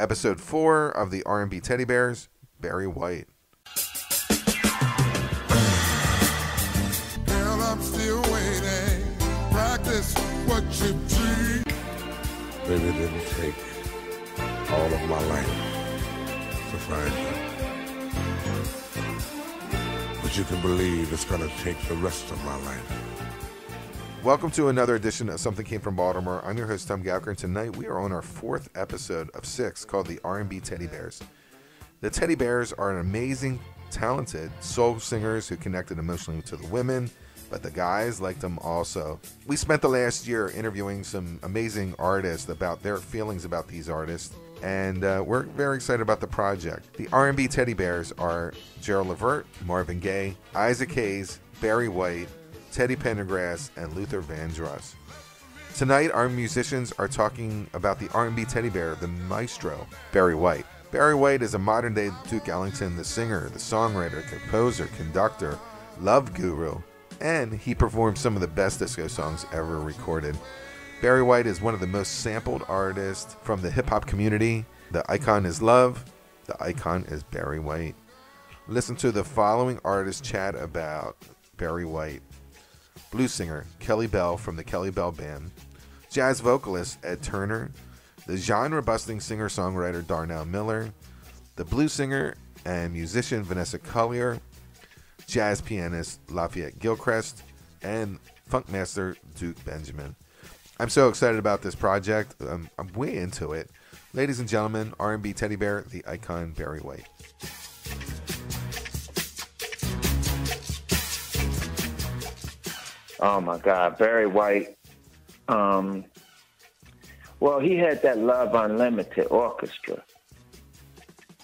episode four of the R&B Teddy Bears, Barry White. Girl, I'm still waiting. Practice what you preach. Baby, it didn't take all of my life to find you. But you can believe it's going to take the rest of my life. Welcome to another edition of Something Came from Baltimore. I'm your host Tom Gouker, and tonight we are on our fourth episode of six called the R&B Teddy Bears. The Teddy Bears are an amazing, talented soul singers who connected emotionally to the women, but the guys liked them also. We spent the last year interviewing some amazing artists about their feelings about these artists, and uh, we're very excited about the project. The R&B Teddy Bears are Gerald Levert, Marvin Gaye, Isaac Hayes, Barry White, Teddy Pendergrass, and Luther Vandross. Tonight, our musicians are talking about the R&B teddy bear, the maestro, Barry White. Barry White is a modern-day Duke Ellington, the singer, the songwriter, composer, conductor, love guru, and he performed some of the best disco songs ever recorded. Barry White is one of the most sampled artists from the hip-hop community. The icon is love. The icon is Barry White. Listen to the following artist chat about Barry White blues singer Kelly Bell from the Kelly Bell Band, jazz vocalist Ed Turner, the genre busting singer songwriter Darnell Miller, the blues singer and musician Vanessa Collier, jazz pianist Lafayette Gilchrist, and funk master Duke Benjamin. I'm so excited about this project. I'm, I'm way into it. Ladies and gentlemen, R&B teddy bear, the icon Barry White. Oh my God, Barry White. Um, well, he had that Love Unlimited orchestra,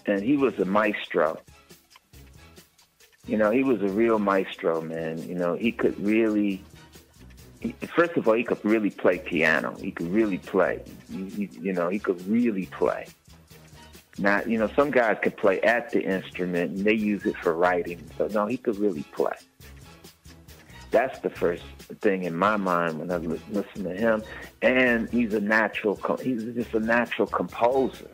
and he was a maestro. You know, he was a real maestro, man. You know, he could really. He, first of all, he could really play piano. He could really play. He, he, you know, he could really play. Now, you know, some guys can play at the instrument and they use it for writing. So no, he could really play. That's the first thing in my mind when I listen to him. And he's a natural. He's just a natural composer.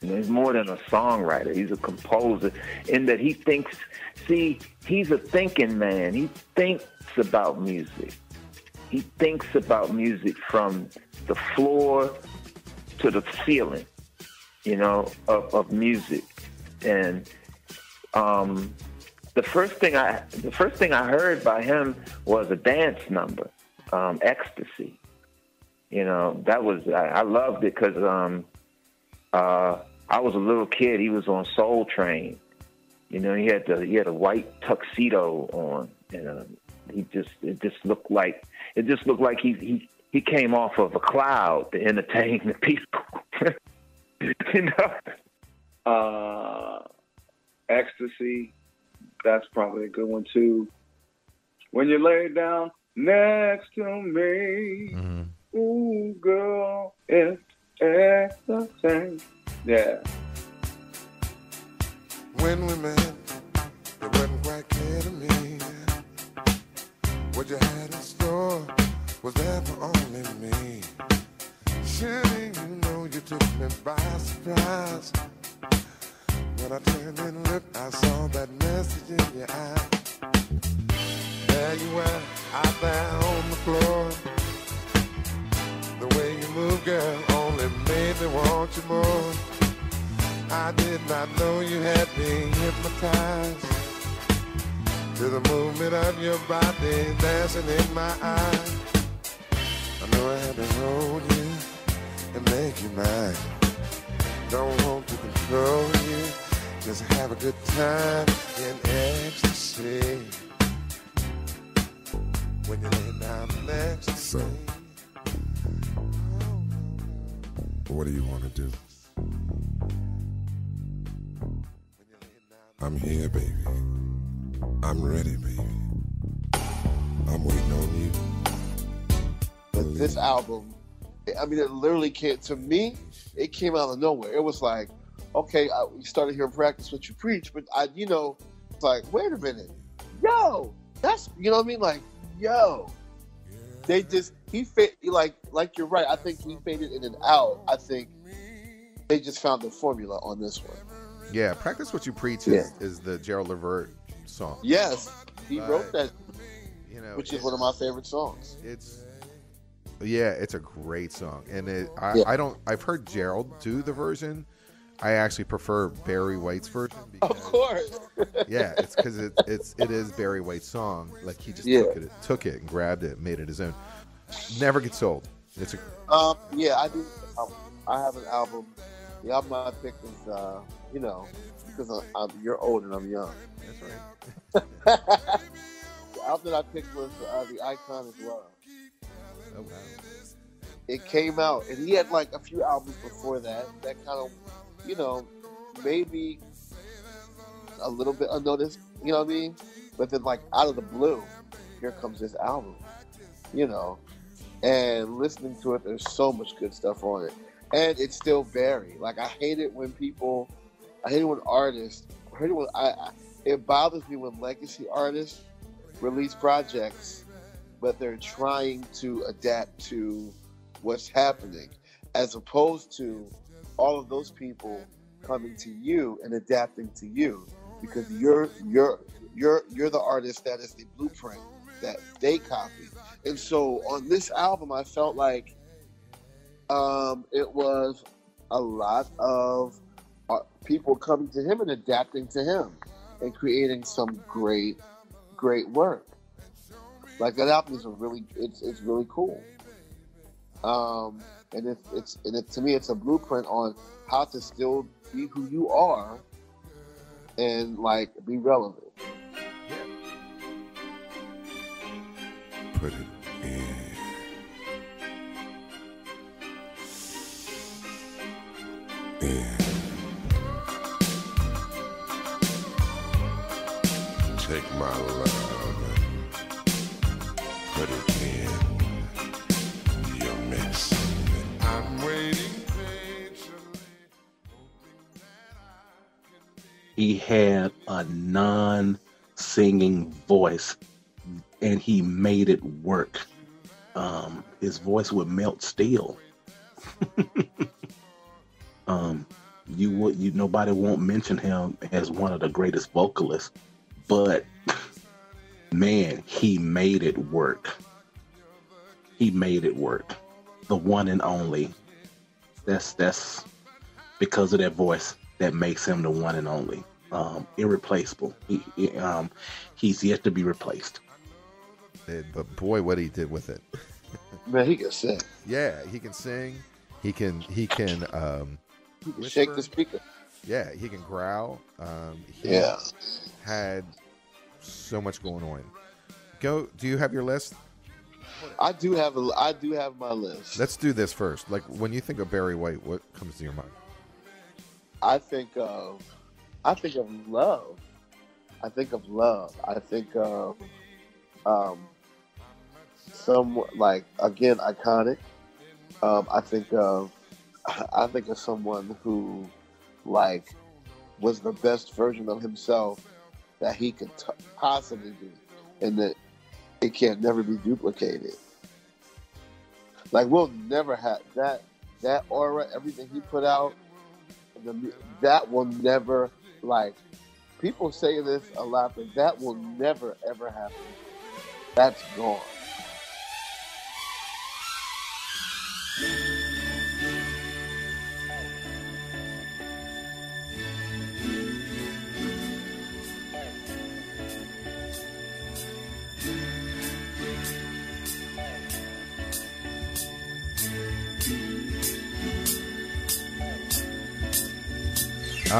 You know, he's more than a songwriter. He's a composer in that he thinks. See, he's a thinking man. He thinks about music. He thinks about music from the floor to the ceiling. You know, of, of music, and um, the first thing I the first thing I heard by him was a dance number, um, "Ecstasy." You know, that was I, I loved it because um, uh, I was a little kid. He was on Soul Train. You know, he had the he had a white tuxedo on, and uh, he just it just looked like it just looked like he he he came off of a cloud to entertain the people. you know, uh, ecstasy that's probably a good one too. When you lay down next to me, mm-hmm. ooh, girl, it's everything. Yeah. When we met, it wasn't quite clear to me what you had in store was there for only me. Surely you know you took me by surprise. When I turned and looked, I saw that message in your eye. There you were, out there on the floor. The way you move, girl, only made me want you more. I did not know you had me hypnotized to the movement of your body dancing in my eyes. I know I had to hold you and make you mine. Don't want to control you. Just have a good time in ecstasy. When you lay down next to So, what do you want to do? I'm here, baby. I'm ready, baby. I'm waiting on you. But this album, I mean, it literally came to me. It came out of nowhere. It was like, okay, I, we started here practice what you preach, but I, you know, it's like, wait a minute, yo, that's, you know what I mean? Like, yo, they just he fit like like you're right. I think he faded in and out. I think they just found the formula on this one. Yeah, practice what you preach Yeah. is, is the Gerald Levert song. Yes, he Right. wrote that, You know, which is one of my favorite songs. it's yeah, it's a great song, and it, I, Yeah. I don't. I've heard Gerald do the version. I actually prefer Barry White's version. Because, Of course. Yeah, it's because it, it's it is Barry White's song. Like he just Yeah. took it, took it and grabbed it, made it his own. Never gets old. It's a Um, yeah, I do. I, have an album. The album I picked is, uh, you know, because I'm, I'm, you're old and I'm young. that's right. the album that I picked was uh, The Icon of Love. Oh wow. It came out, and he had like a few albums before that that kind of, you know, maybe a little bit unnoticed. You know what I mean? But then, like out of the blue, here comes this album. You know, and listening to it, there's so much good stuff on it, and it's still very Like I hate it when people, I hate it when artists, I hate it when I, I it bothers me when legacy artists release projects, but they're trying to adapt to what's happening, as opposed to all of those people coming to you and adapting to you, because you're you're you're you're the artist that is the blueprint that they copy. And so on this album, I felt like um, it was a lot of uh, people coming to him and adapting to him and creating some great, great work. Like that album is a really, it's it's really cool. Um, and it's it's and it, to me, it's a blueprint on how to still be who you are and like be relevant. Put it in. In. Take my love mix. He had a non-singing voice and he made it work. Um, his voice would melt steel. Um, you would you nobody won't mention him as one of the greatest vocalists but man he made it work. He made it work the one and only that's that's because of that voice that makes him the one and only, um, irreplaceable. He, he, um, he's yet to be replaced. It- but boy, what he did with it. Man, he can sing. Yeah, he can sing. He can. He can. Um, He can Whisper. shake the speaker. yeah, he can growl. Um, he Yeah. had so much going on. Go. Do you have your list? I do have a, I do have my list. Let's do this first. Like when you think of Barry White, what comes to your mind? I think of I think of love. I think of love. I think of um some like again iconic. Um, I think of I think of someone who like was the best version of himself that he could t- possibly be, and that it can't never be duplicated. Like we'll never have that that aura, everything he put out the, that will never like people say this a lot but that will never ever happen that's gone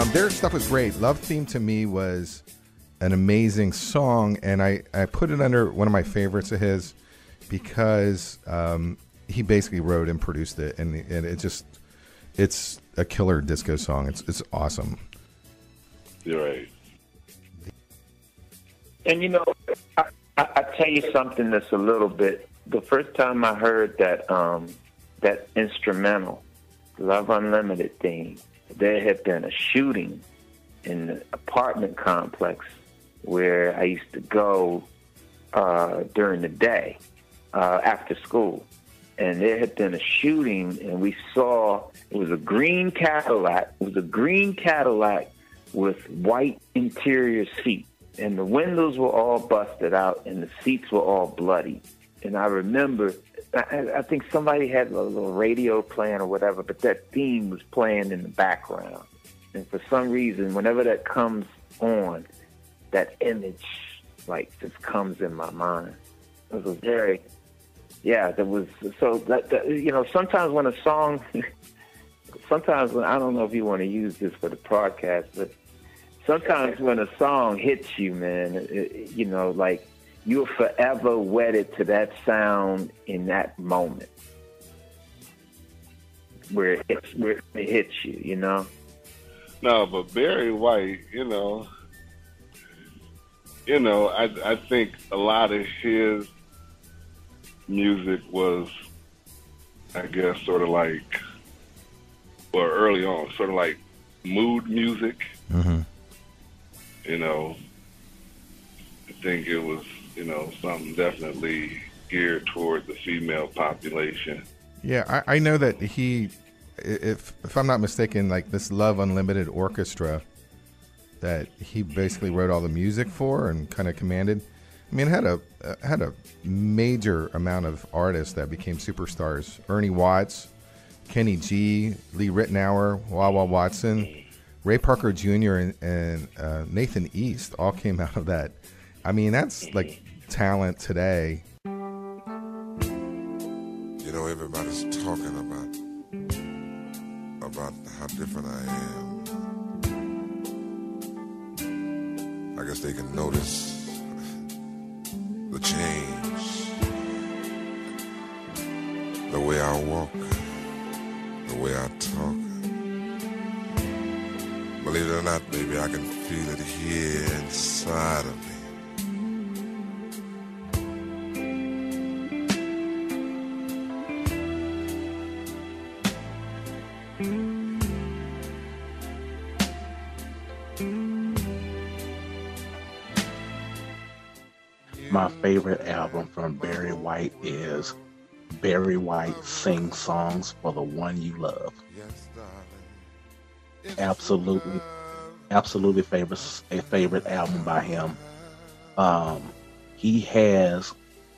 Um, their stuff was great. Love Theme to me was an amazing song, and I, I put it under one of my favorites of his because um, he basically wrote and produced it, and, and it just it's a killer disco song. It's it's awesome. You're right. And you know, I, I, I tell you something that's a little bit. The first time I heard that um, that instrumental, "Love Unlimited" theme, there had been a shooting in the apartment complex where I used to go uh, during the day uh, after school, and there had been a shooting, and we saw it was a green Cadillac. It was a green Cadillac with white interior seats, and the windows were all busted out, and the seats were all bloody. And I remember, I, think somebody had a little radio playing or whatever, but that theme was playing in the background. And for some reason, whenever that comes on, that image like just comes in my mind. It was very, yeah. There was so that, that you know sometimes when a song, sometimes when I don't know if you want to use this for the podcast, but sometimes when a song hits you, man, it, you know, like you're forever wedded to that sound in that moment where it hits, where it hits you, you know. No, but Barry White, you know, you know, I I think a lot of his music was, I guess, sort of like, or early on, sort of like mood music. Mm-hmm. You know, I think it was, you know, something definitely geared toward the female population. Yeah, I, I know that he, if if I'm not mistaken, like this Love Unlimited Orchestra, that he basically wrote all the music for and kind of commanded. I mean, had a had a major amount of artists that became superstars. Ernie Watts, Kenny G, Lee Ritenour, Wah-Wah Watson, Ray Parker Jr. and, and uh, Nathan East all came out of that. I mean, that's like talent today. You know, everybody's talking about about how different I am. I guess they can notice the change, the way I walk, the way I talk. Believe it or not, baby, I can feel it here inside of me. My favorite album from Barry White is Barry White Sing Songs for the One You Love. Absolutely, absolutely favorite a favorite album by him. Um, he has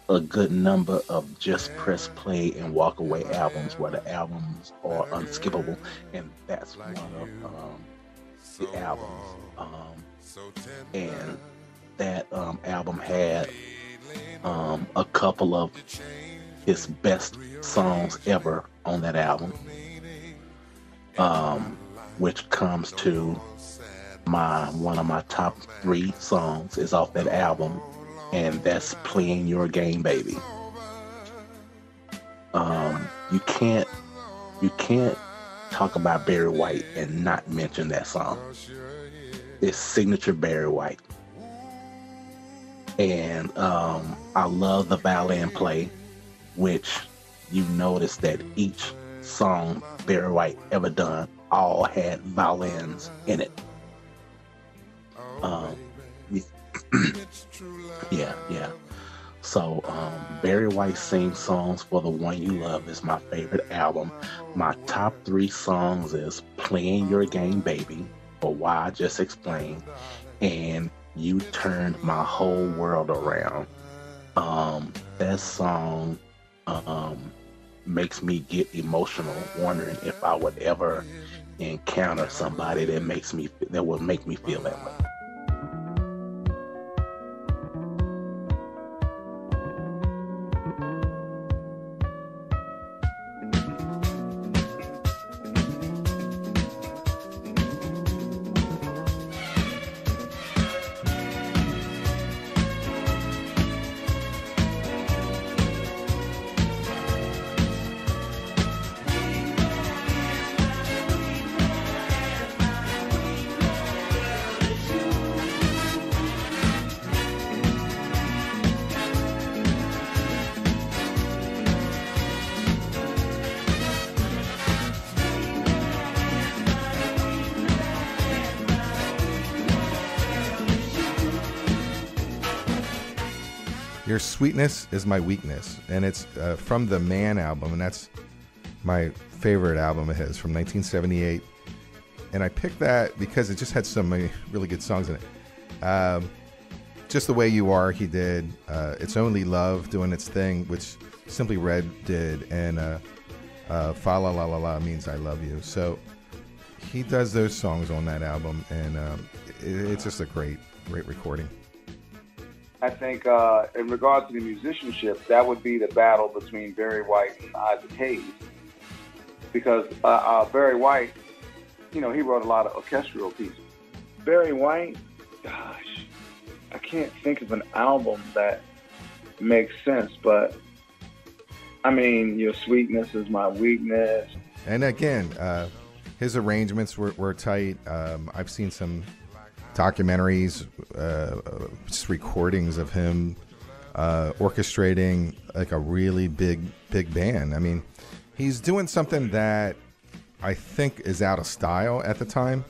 a good number of just press play and walk away albums where the albums are unskippable, and that's one of um, the albums. Um, and that um, album had um, a couple of his best songs ever on that album, um, which comes to my one of my top three songs is off that album, and that's "Playing Your Game, Baby." Um, you can't you can't talk about Barry White and not mention that song. It's signature Barry White and um, I love the violin play, which you notice that each song Barry White ever done all had violins in it. Um, yeah, yeah. So um, Barry White sings songs for the one you love is my favorite album. My top three songs is "Playing Your Game, Baby," for why I just explained, and you turned my whole world around. Um, that song um, makes me get emotional, wondering if I would ever encounter somebody that makes me that would make me feel that way. Your Sweetness is My Weakness, and it's uh, from the Man album, and that's my favorite album of his from 1978. And I picked that because it just had so many really good songs in it. Um, just the way you are, he did. Uh, it's only love doing its thing, which Simply Red did, and uh, uh, Fa La La La La means I love you. So he does those songs on that album, and um, it, it's just a great, great recording. I think uh, in regards to the musicianship, that would be the battle between Barry White and Isaac Hayes, because uh, uh, Barry White, you know, he wrote a lot of orchestral pieces. Barry White, gosh, I can't think of an album that makes sense, but I mean, your sweetness is my weakness. And again, uh, his arrangements were, were tight. Um, I've seen some documentaries, uh, just recordings of him uh, orchestrating like a really big, big band. I mean, he's doing something that I think is out of style at the time.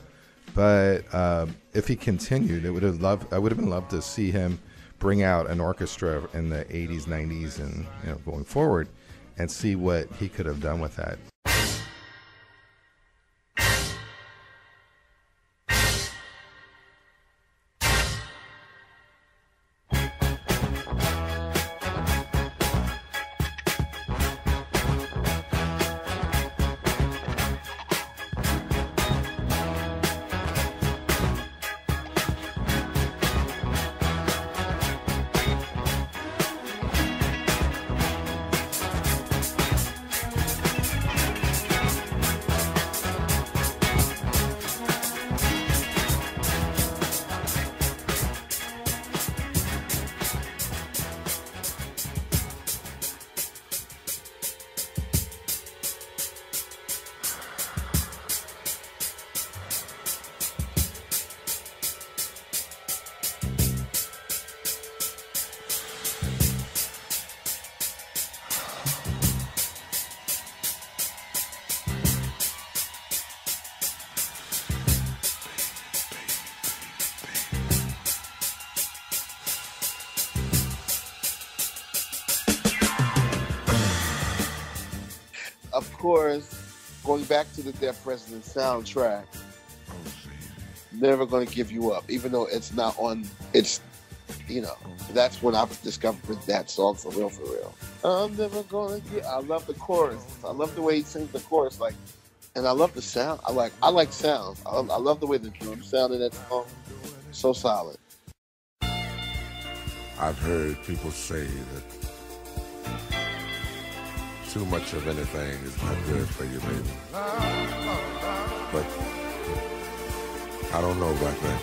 But uh, if he continued, it would have loved. I would have been loved to see him bring out an orchestra in the 80s, 90s, and you know going forward, and see what he could have done with that. Course, going back to the Dead President soundtrack, never gonna give you up, even though it's not on. It's, you know, that's when I discovered that song for real, for real. I'm never gonna get. I love the chorus. I love the way he sings the chorus, like, and I love the sound. I like. I like sounds. I, I love the way the drums sound in that song. So solid. I've heard people say that too much of anything is not good for you, baby. But I don't know about that.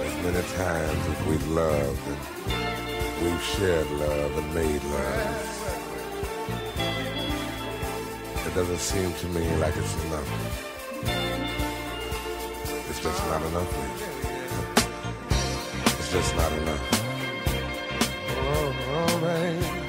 As many times as we've loved and we've shared love and made love, it doesn't seem to me like it's enough. It's just not enough, baby. It's just not enough. Oh, oh, baby.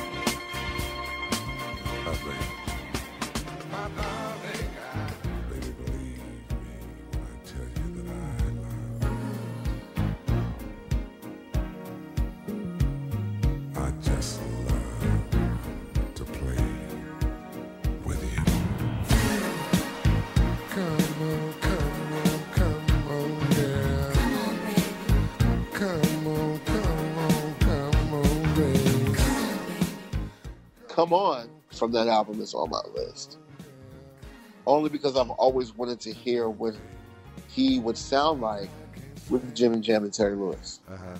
Come on from that album is on my list. Only because I've always wanted to hear what he would sound like with Jimmy Jam and Terry Lewis. Uh-huh.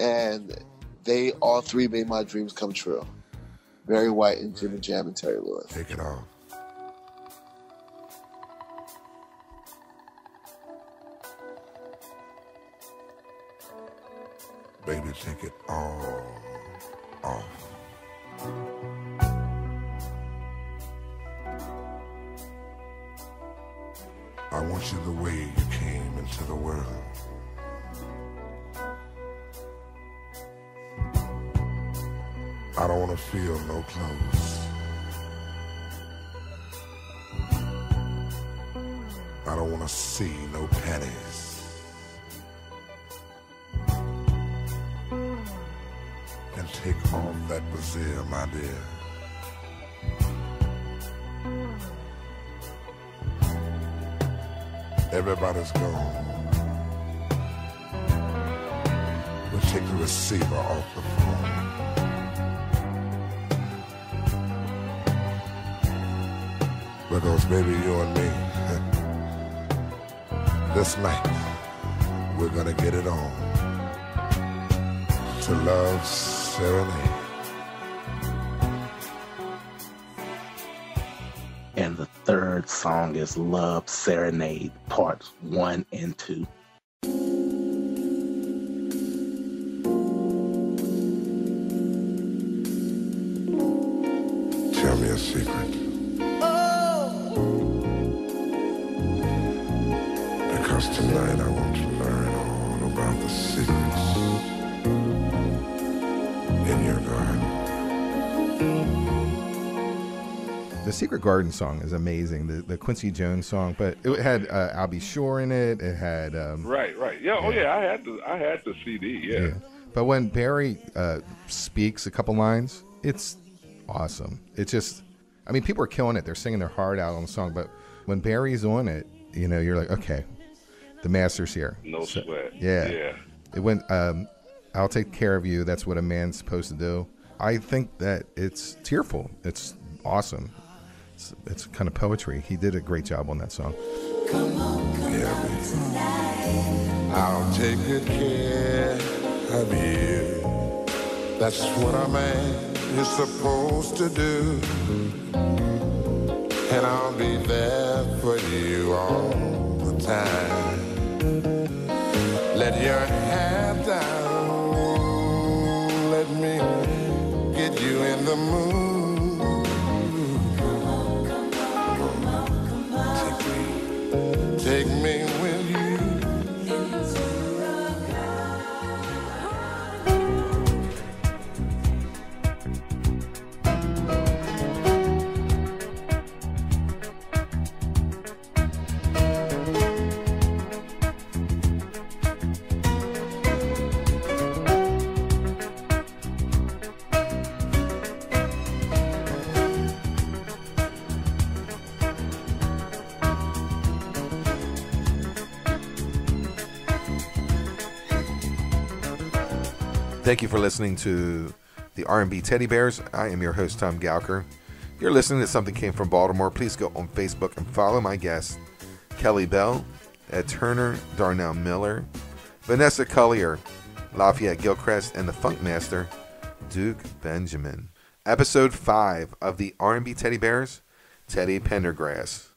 And they all three made my dreams come true. Barry White and Jimmy Jam and Terry Lewis. Take it off. Baby, take it all off. I want you the way you came into the world. I don't want to feel no clothes. I don't want to see no panties. And take off that Brazil, my dear. Everybody's gone. We'll take the receiver off the phone. Because baby, you and me, this night, we're gonna get it on. To love serenade. Third song is Love Serenade, parts one and two. Tell me a secret. Because tonight I want to learn all about the secrets in your The Secret Garden song is amazing. The the Quincy Jones song, but it had uh, Al B. Sure in it. It had um, Right, right. Yeah. Oh, yeah. I had the I had the CD. Yeah. yeah. But when Barry uh, speaks a couple lines, it's awesome. It's just, I mean, people are killing it. They're singing their heart out on the song. But when Barry's on it, you know, you're like, okay, the master's here. No So- sweat. Yeah. Yeah. It went. Um, I'll take care of you. That's what a man's supposed to do. I think that it's tearful. It's awesome. It's, it's kind of poetry. He did a great job on that song. Yeah, baby. I'll take good care of you. That's what a man is supposed to do. And I'll be there for you all the time. Let your down. Let me get you in the mood. Thank you for listening to the R&B Teddy Bears. I am your host Tom Gouker. If you're listening to Something Came from Baltimore, please go on Facebook and follow my guests Kelly Bell, Ed Turner, Darnell Miller, Vanessa Collier, Lafayette Gilchrist, and the Funk Master Duke Benjamin. Episode five of the R&B Teddy Bears, Teddy Pendergrass.